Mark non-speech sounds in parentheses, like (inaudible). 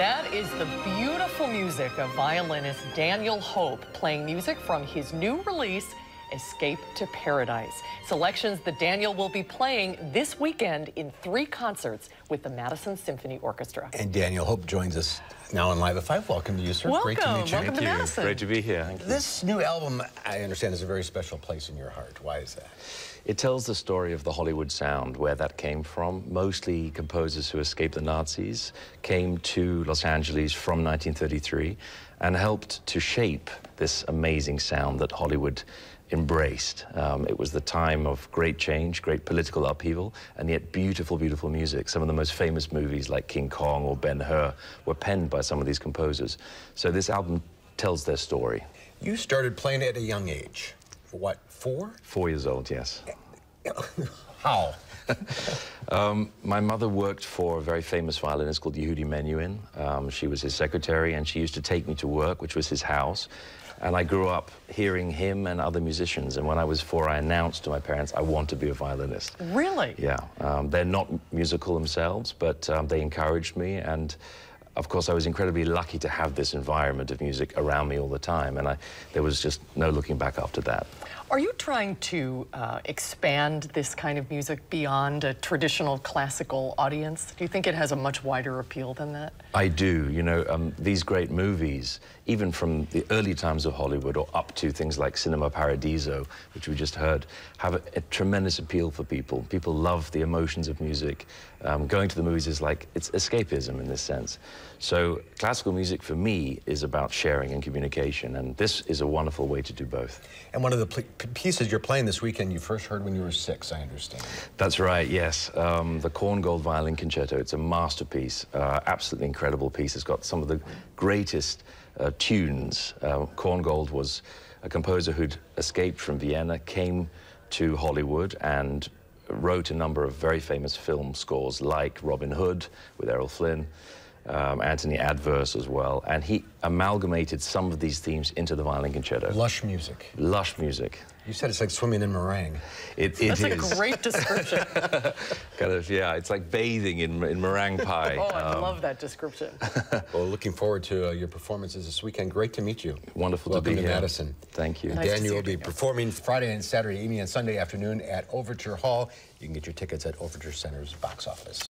That is the beautiful music of violinist Daniel Hope playing music from his new release, Escape to Paradise. Selections that Daniel will be playing this weekend in three concerts with the Madison Symphony Orchestra. And Daniel Hope joins us now on Live at 5. Welcome to you, sir. Welcome. Great to meet you. Welcome to Madison. Great to be here. Thank This new album, I understand, is a very special place in your heart. Why is that? It tells the story of the Hollywood sound, where that came from. Mostly composers who escaped the Nazis came to Los Angeles from 1933 and helped to shape this amazing sound that Hollywood embraced. Um, it was the time of great change, great political upheaval, and yet beautiful, beautiful music. Some of the most famous movies like King Kong or Ben-Hur were penned by some of these composers. So this album tells their story. You started playing at a young age. What, four? Four years old, yes. How? (laughs) um, my mother worked for a very famous violinist called Yehudi Menuhin. Um, she was his secretary, and she used to take me to work, which was his house. And I grew up hearing him and other musicians. And when I was four, I announced to my parents, I want to be a violinist. Really? Yeah. Um, they're not musical themselves, but um, they encouraged me. And of course, I was incredibly lucky to have this environment of music around me all the time, and I, there was just no looking back after that. Are you trying to uh, expand this kind of music beyond a traditional classical audience? Do you think it has a much wider appeal than that? I do. You know, um, these great movies, even from the early times of Hollywood or up to things like Cinema Paradiso, which we just heard, have a, a tremendous appeal for people. People love the emotions of music. Um, going to the movies is like, it's escapism in this sense. So classical music for me is about sharing and communication, and this is a wonderful way to do both. And one of the pieces you're playing this weekend, you first heard when you were six, I understand. That's right, yes. Um, the Korngold Violin Concerto, it's a masterpiece, uh, absolutely incredible piece. It's got some of the greatest uh, tunes. Uh, Korngold was a composer who'd escaped from Vienna, came to Hollywood and wrote a number of very famous film scores like Robin Hood with Errol Flynn, um, Anthony Adverse as well, and he amalgamated some of these themes into the violin concerto. Lush music. Lush music. You said it's like swimming in meringue. It, it That's is. a great (laughs) description. kind of, yeah, it's like bathing in, in meringue pie. oh, I um, love that description. (laughs) well, looking forward to uh, your performances this weekend. Great to meet you. Wonderful Welcome to be to here. Madison. Thank you. Nice Daniel will be performing Friday and Saturday evening and Sunday afternoon at Overture Hall. You can get your tickets at Overture Center's box office.